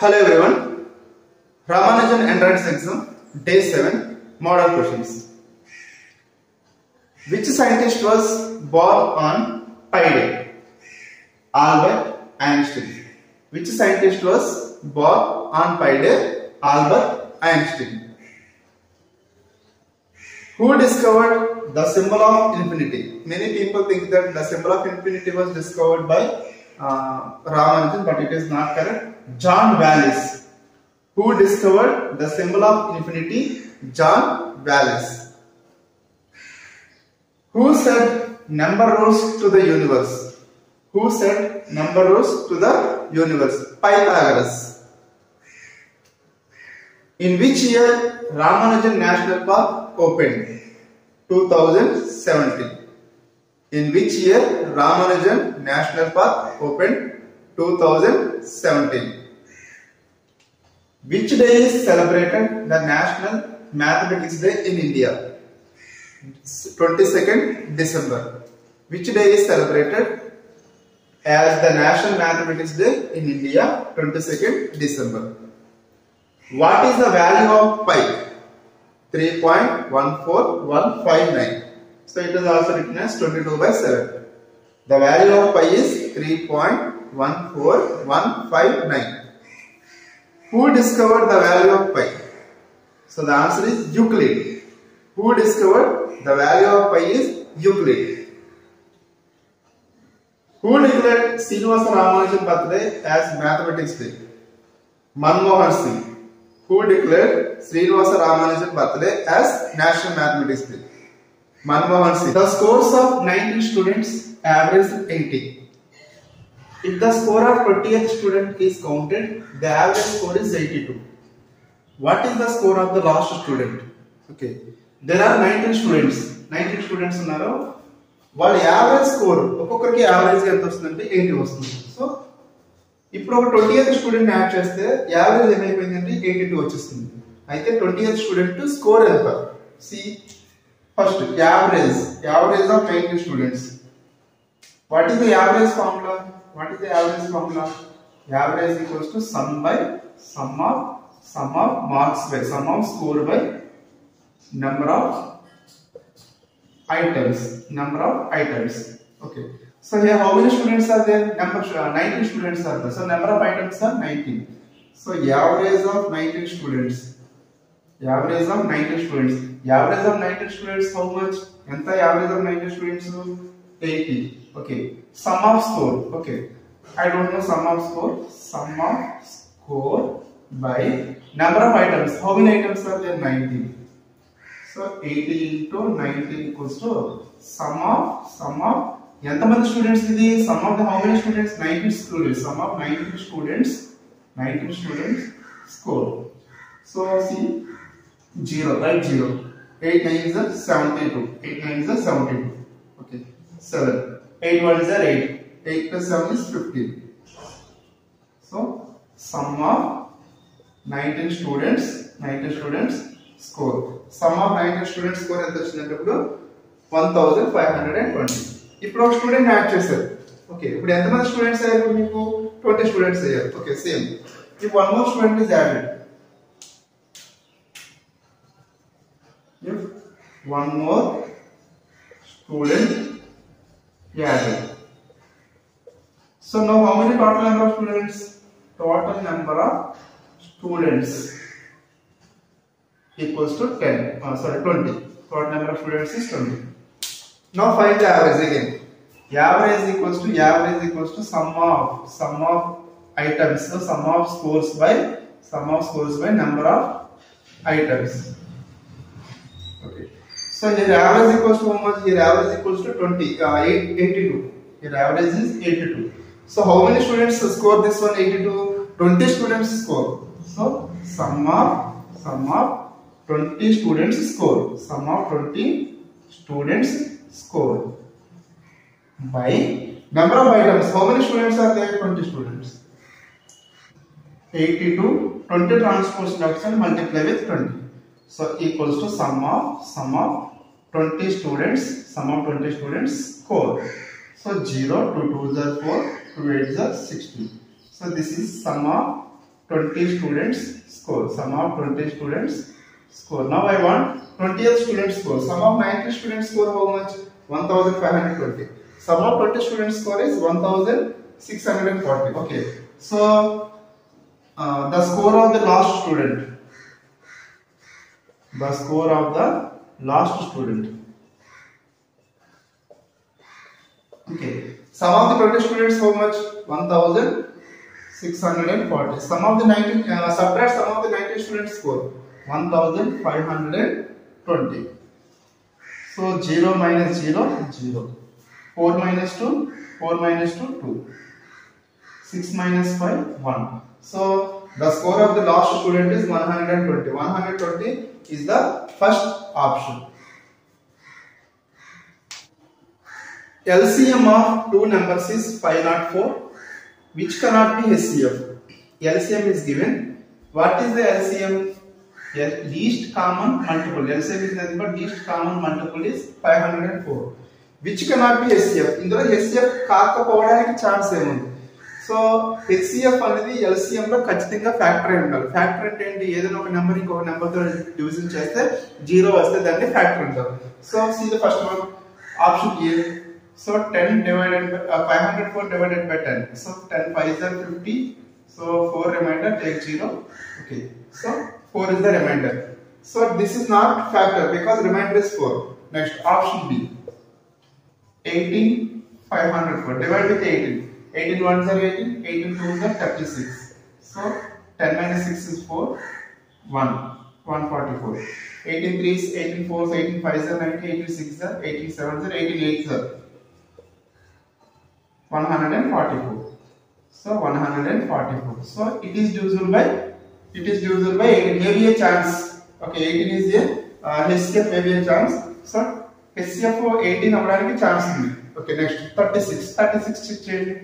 Hello everyone. Ramanujan entrance exam, day 7, model questions. Which scientist was born on Pi Day? Albert Einstein. Which scientist was born on Pi Day? Albert Einstein. Who discovered the symbol of infinity? Many people think that the symbol of infinity was discovered by uh, Ramanujan, but it is not correct. John Wallis. Who discovered the symbol of infinity? John Wallis. Who said number rose to the universe? Who said number rose to the universe? Pythagoras. In which year Ramanujan National Park opened? 2017. In which year Ramanujan National Park opened? 2017. Which day is celebrated the National Mathematics Day in India? 22nd December. Which day is celebrated as the National Mathematics Day in India? 22nd December. What is the value of pi? 3.14159. So it is also written as 22 by 7. The value of pi is 3.14159. Who discovered the value of pi? So the answer is Euclid. Who discovered the value of pi is Euclid. Who declared Srinivasa Ramanujan birthday as Mathematics Day? Manmohan Singh. Who declared Srinivasa Ramanujan birthday as National Mathematics Day? Manmohan Singh. The scores of 19 students average 80. If the score of 20th student is counted, the average score is 82. What is the score of the last student? Okay. There are 19 students. 19 students ఉన్నారు వాళ్ళ average score ఒక్కొక్కరికి average ఎంత వస్తుందంటే eighty వస్తుంది so ఇప్పుడు ఒక twenty eighth student add చేస్తే average ఏమైపోయిందంటే ఎయిటీ టూ వచ్చేస్తుంది అయితే ట్వంటీ ఎయిత్ స్టూడెంట్ స్కోర్ ఎంత see First, average. Average of paying students. What is the average formula? What is the average formula? Average equals to sum by sum of sum of marks by sum of score by number of items. Number of items. Okay. So here, how many students are there? Number uh, 19 students are there. So number of items are 19. So average of 19 students. Average of ninety students average of ninety students how much ఎంత average of ninety students eighty okay sum of score okay I don't know sum of score sum of score by number of items how many items are there ninety so eighty into ninety equals to sum of sum of ఎంతమంది students ఇది? Sum of the how many students ninety students sum of nineteen students ninety students score so C zero right zero eight nine is seventy two eight nine is seventy two okay seven eight one is eight eight plus seven is fifteen so sum of nineteen students nineteen students score sum of nineteen students score ఎంత వచ్చిందంటే ఇప్పుడు one thousand five hundred and twenty ఇప్పుడు ఒక student add చేశారు okay ఇప్పుడు ఎంతమంది students అయ్యారు మీకు ట్వంటీ స్టూడెంట్స్ అయ్యారు okay same if one more student is added one more. Student. Added so now how many total number of students? Total number of students equals to 10 uh, sorry 20 total number of students is 20 now find the average again. Average equals to average equals to sum of sum of items. So sum of scores by sum of scores by number of items. Okay so here average equals to how much here average equals to 20 uh, 8, 82 here average is 82 so how many students score this one 82 20 students score so sum of sum of 20 students score sum of 20 students score by number of items how many students are there 20 students 82 20 transpose reduction multiply with 20 so equals to sum of sum of 20 students sum of 20 students score so 0 2 2 are 4 2 8 are 16 so this is sum of 20 students score. Sum of 20 students score. Now I want 20th student score. Sum of 90 students score how much? 1520. Sum of 20 students score is 1640. Okay. So uh, the score of the last student. The score of the last student. Okay. Sum of the 20 students how much? 1640. Sum of the 19 uh, subtract of the 19 students score 1520. So 0 minus 0 0. 4 minus 2 4 minus 2 2. 6 minus 5 1. So the score of the last student is 120. 120 is the first option. LCM of two numbers is 504 which cannot be HCF. LCM is given. What is the LCM? Yes, least common multiple. LCM is nothing but least common multiple is 504. Which cannot be HCF. ఇందులో HCF కాకపోవడానికి chance ఏముంది so HCF అనేది LCM లో ఖచ్చితంగా factor అయి ఉండాలి factor అంటే ఏంటి ఏదైనా ఒక నెంబర్ ఇంకొక నెంబర్ తో డివిజన్ చేస్తే జీరో వస్తే దాన్ని ఫ్యాక్టర్ అంటారు so see the first one option A so ten divided by five hundred four divided by ten so ten five is fifty so four remainder take zero okay so four is the remainder so this is not factor because remainder is four next option B 18 504 divide with 18 18 ones are 18 18 twos are 36 so 10 minus 6 is 4 1 144 18 threes 18 fours 18 fives are 90 18 sixes are 18 sevens are 18 eights are 144 so 144 so it is divisible by it is divisible by 18 maybe a chance okay 18 is a uh, HCF maybe a chance so HCF 18 అవ్వడానికి chance ఉంది okay next 36 36 check చేయండి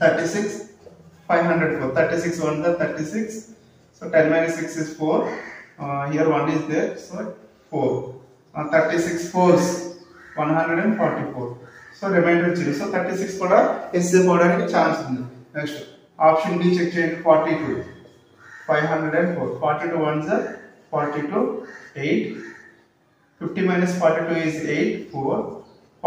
36 504 36 1 the 36 so 10 minus 6 is 4 uh, here 1 is there so 4 uh, 36 fours 144 so remainder zero so thirty six కూడా SA పోవడానికి chance ఉంది next option D check చేయండి forty two five hundred and four forty two one జర్ forty two eight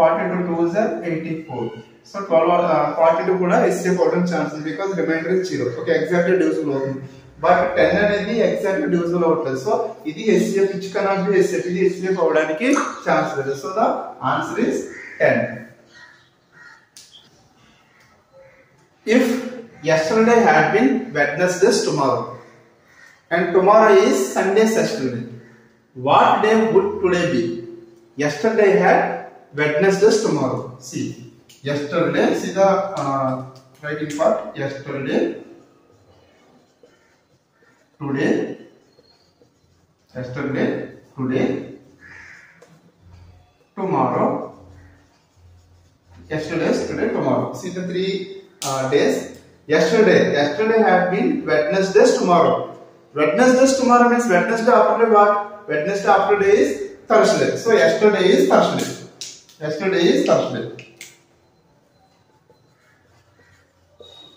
Fifty minus forty two is eight four forty two two జర్ eighty four so twelve forty two కూడా ఎస్ఏ పోవడం chance ఉంది because remainder is zero okay exactly divisible అవుతుంది but ten అనేది exactly divisible అవ్వట్లేదు so ఇది ఎస్ఏఫ్ ఇచ్ cannot B ఎస్ఏఫ్ ఇది ఎస్ఏఫ్ అవ్వడానికి ఛాన్స్ లేదు so the answer is ten if yesterday had been Wednesday's tomorrow and tomorrow is Sunday's yesterday, what day would today be? Yesterday had Wednesday's tomorrow. See, yesterday, see the uh, writing part, yesterday, today, yesterday, today, tomorrow, yesterday's, today, tomorrow. See the three uh, days. Yesterday, yesterday have been Wednesday's tomorrow. Wednesday's tomorrow means Wednesday after what? Wednesday after day is Thursday. So yesterday is Thursday. Yesterday is Thursday.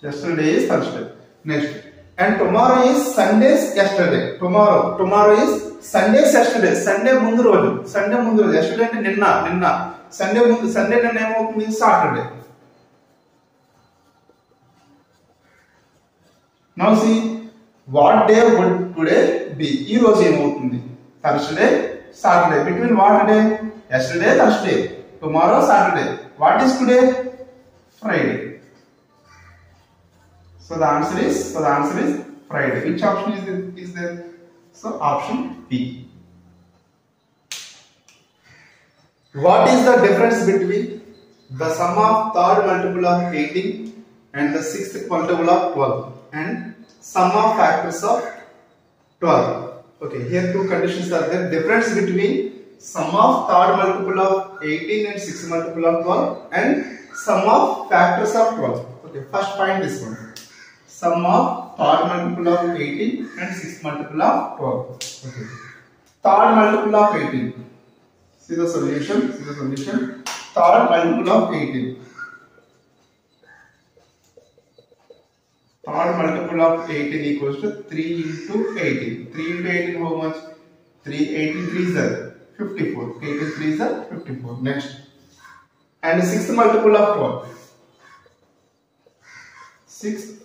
Yesterday is Thursday. Next. And tomorrow is Sunday's yesterday. Tomorrow. Tomorrow is Sunday's yesterday. Sunday ముందు రోజు Sunday ముందు రోజు yesterday అంటే నిన్న నిన్న Sunday ముందు Sunday నిన్న ఏమవుతుంది Saturday now see what day would today be ఈ రోజు ఏమవుతుంది Saturday. Between what day? Yesterday, Thursday. Tomorrow Saturday. What is today? Friday. So the answer is so the answer is Friday. Which option is there? Is there? So option B. What is the difference between the sum of third multiple of 18 and the sixth multiple of 12 and sum of factors of 12? Okay, here two conditions are there. Difference between sum of third multiple of 18 and 6 multiple of 12 and sum of factors of 12. Okay, first find this one. Sum of third multiple of 18 and 6 multiple of 12. Okay. Third multiple of 18. See the solution. See the solution. Third multiple of 18. Third multiple of 18 equals to 3 into 18. 3 into 18 how much? 3, 18 3 is that 54. 18 3 is that 54. Next. And the sixth multiple of 12. Sixth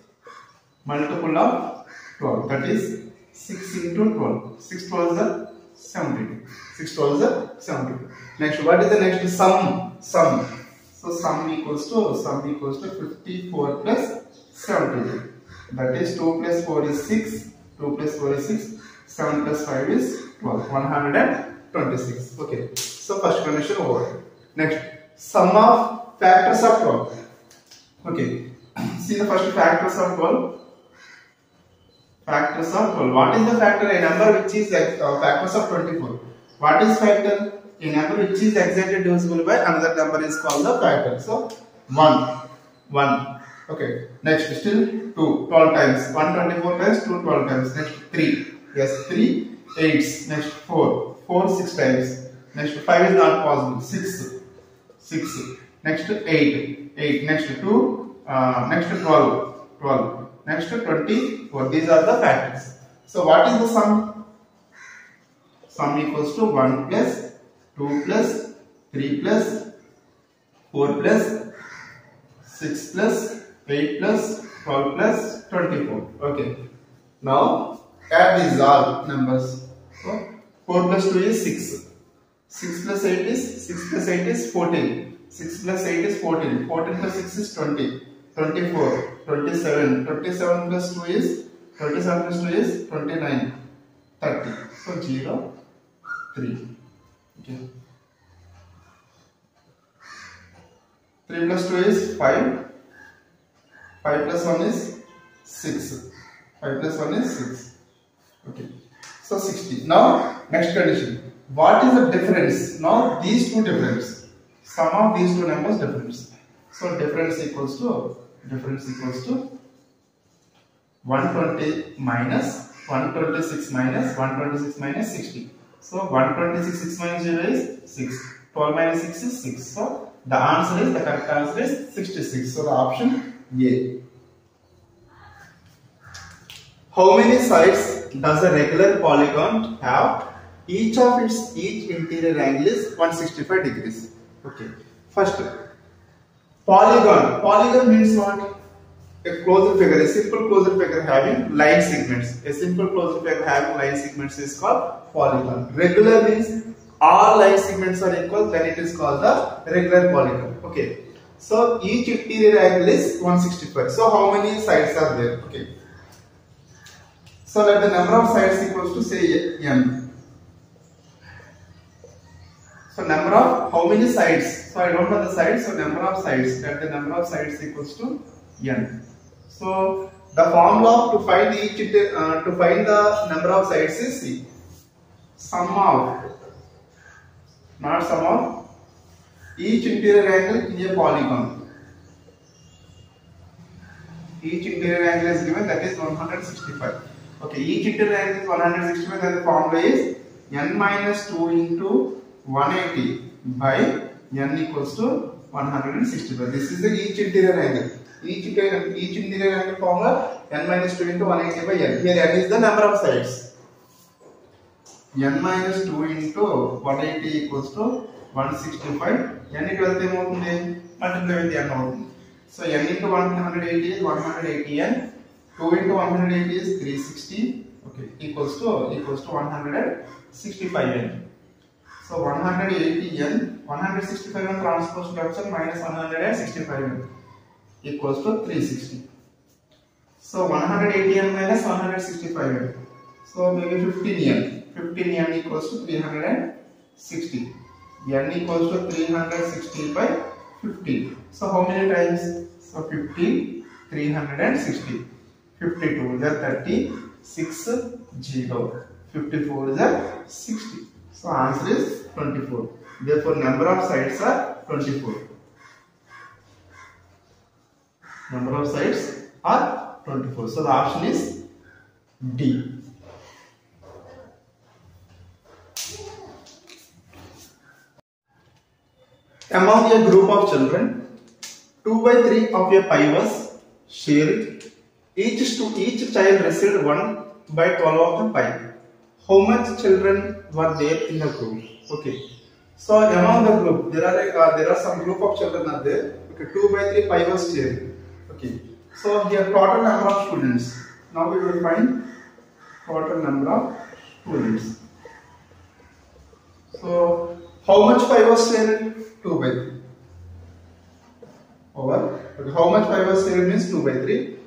multiple of 12. That is 6 into 12. 6 12 is the 72. 6 12 is the 72. Next, what is the next sum? Sum. So sum equals to sum equals to 54 plus 72. That is 2 plus 4 is 6. 2 plus 4 is 6. 7 plus 5 is 12. 126. Okay. So first condition over. Next, sum of factors of 12. Okay. See the first factors of 12. Factors of 12. What is the factor? A number which is uh, factors of 24. What is factor? A number which is exactly divisible by another number is called the factor. So 1. 1. Okay. Next, still 2. 12 times. 124 times 2 12 times. Next 3. Yes, 3 8. Next 4. 4 6 times. Next 5 is not possible. 6. 6. Next 8. 8. Next 2. Uh, next 12. 12. Next 24. These are the factors. So what is the sum? Sum equals to 1 plus 2 plus 3 plus 4 plus 6 plus 8 plus 12 plus 24. Okay. Now add these all numbers. So 4 plus 2 is 6. 6 plus 8 is 6 plus 8 is 14. 6 plus 8 is 14. 14 plus 6 is 20. 24, 27. 27 plus 2 is 27 plus 2 is 29. 30. So 0, 3. Okay. 3 plus 2 is 5. 5 plus 1 is 6. 5 plus 1 is 6. Okay. So 60. Now, next condition. What is the difference? Now, these two difference. Sum of these two numbers difference. So, difference equals to, difference equals to 120 minus 126 minus 126 minus 60. So, 126 6 minus 0 is 6. 12 minus 6 is 6. So, the answer is, the correct answer is 66. So, the option A. How many sides does a regular polygon have? Each of its each interior angle is 165 degrees. Okay. First, polygon. Polygon means what? A closed figure, a simple closed figure having line segments. A simple closed figure having line segments is called polygon. Regular means all line segments are equal, then it is called the regular polygon. Okay. So each interior angle is 165. So how many sides are there? Okay. So let the number of sides equals to say n. So number of how many sides? So I don't know the sides. So number of sides. Let the number of sides equals to n. So the formula to find each uh, to find the number of sides is C. Sum of not sum of each interior angle in a polygon. Each interior angle is given that is 165. Okay ఈ చిట్టర్ one hundred sixty five అది formula is N minus two into one eighty by N equals to one hundred and sixty five this is the each interior angle each each interior angle formula N minus two into one eighty by N here N is the number of sides N minus two into one eighty equals to one sixty five N ఇటు వెళ్తే ఏమవుతుంది? Multiply with N అవుతుంది. So N into one hundred eighty one hundred eighty and 2 into 180 is 360 okay equals to equals to 165n so 180n 165n transpose to left side minus 165n equals to 360 so 180n minus 165n so maybe 15n 15n equals to 360 n equals to 360 by 15 so how many times so 15 360 52 is a 30, 6, 0. 54 is a 60. So answer is 24. Therefore number of sides are 24. Number of sides are 24. So the option is D. Among a group of children, 2 by 3 of a pie was shared each stu each child received 1 by 12 of the pie how much children were there in the group? Okay. So among the group there are uh, there are some group of children are there. Okay 2 by 3 pie was shared okay. So here total number of students. Now we will find total number of students. So how much pie was shared 2 by 3 over. Okay, how much pie was shared means 2 by 3 uh,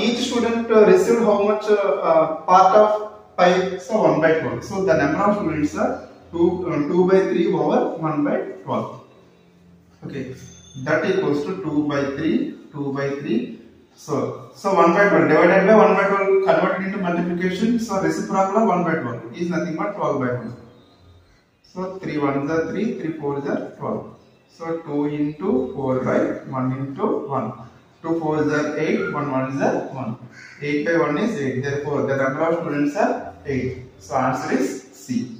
each student uh, received how much uh, uh, part of pi so 1 by 12 so the number of students are 2 uh, 2 by 3 over 1 by 12 okay. That equals to 2 by 3 2 by 3 so so 1 by 12 divided by 1 by 12 converted into multiplication. So reciprocal of 1 by 12 is nothing but 12 by 1 so 3 1s are 3 3 4s are 12 so 2 into 4 by 1 into 1 2 4s are 8 1 1 is 1 8 by 1 is 8 therefore the number of students are 8 so answer is C